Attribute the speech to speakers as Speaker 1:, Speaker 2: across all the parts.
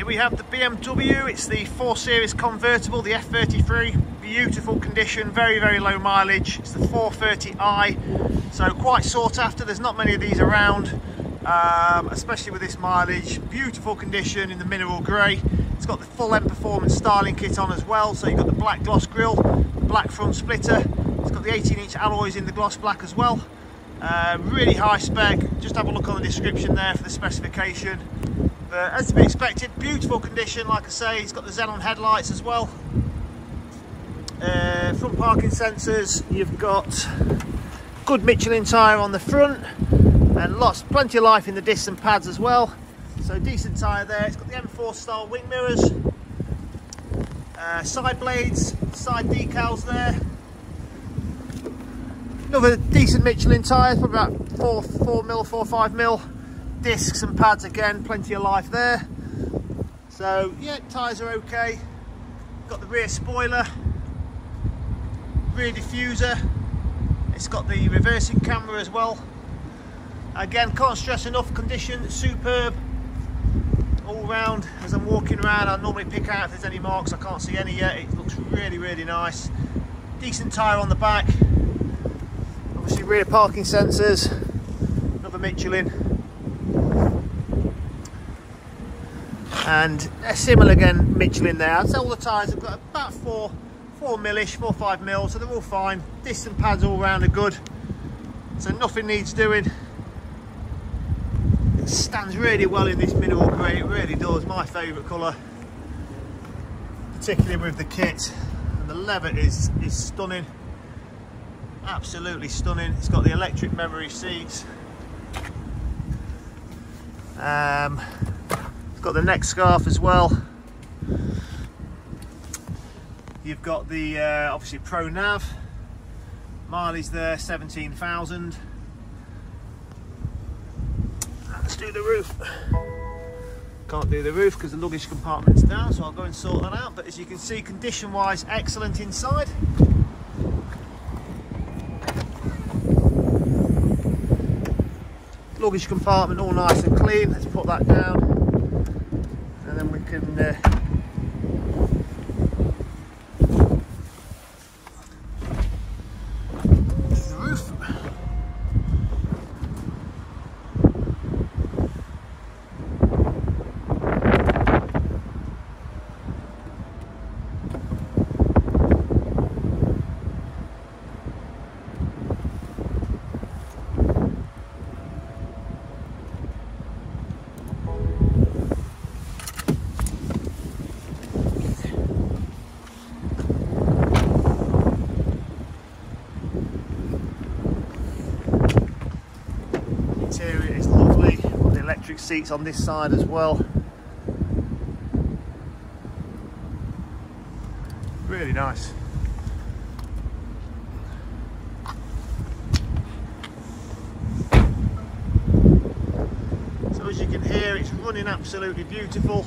Speaker 1: Here we have the BMW, it's the 4 Series convertible, the F33, beautiful condition, very, very low mileage. It's the 430i, so quite sought after, there's not many of these around, um, especially with this mileage. Beautiful condition in the mineral grey. It's got the full M Performance styling kit on as well, so you've got the black gloss grille, the black front splitter, it's got the 18 inch alloys in the gloss black as well. Uh, really high spec, just have a look on the description there for the specification. But as to be expected, beautiful condition, like I say, it's got the xenon headlights as well. Uh, front parking sensors, you've got good Michelin tyre on the front and lots, plenty of life in the disc and pads as well. So decent tyre there, it's got the M4 style wing mirrors, uh, side blades, side decals there, Another decent Michelin tyre, probably about four, four mil, four, five mil. Discs and pads again, plenty of life there. So yeah, tyres are okay. Got the rear spoiler, rear diffuser. It's got the reversing camera as well. Again, can't stress enough, condition superb. All round, as I'm walking around, I normally pick out if there's any marks. I can't see any yet. It looks really, really nice. Decent tyre on the back obviously rear parking sensors, another Michelin. And a similar again Michelin there. I'd say all the tyres have got about four, four millish, four five mil, so they're all fine. Distant pads all round are good, so nothing needs doing. It stands really well in this mineral grey, it really does, my favourite colour. Particularly with the kit. And the leather is, is stunning absolutely stunning. It's got the electric memory seats. Um, it's got the neck scarf as well. You've got the uh, obviously pro nav. Marley's there 17,000 let's do the roof. Can't do the roof because the luggage compartment's down so I'll go and sort that out. But as you can see condition wise excellent inside luggage compartment all nice and clean. Let's put that down. And then we can uh, electric seats on this side as well. Really nice. So as you can hear it's running absolutely beautiful.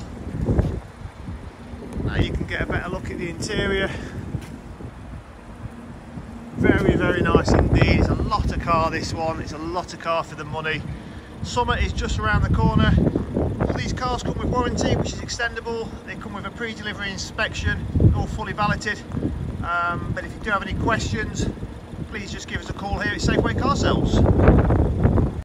Speaker 1: Now you can get a better look at the interior. Very, very nice indeed. It's a lot of car this one. It's a lot of car for the money. Summer is just around the corner. All These cars come with warranty, which is extendable. They come with a pre-delivery inspection, all fully validated. Um, but if you do have any questions, please just give us a call here at Safeway Car Sales.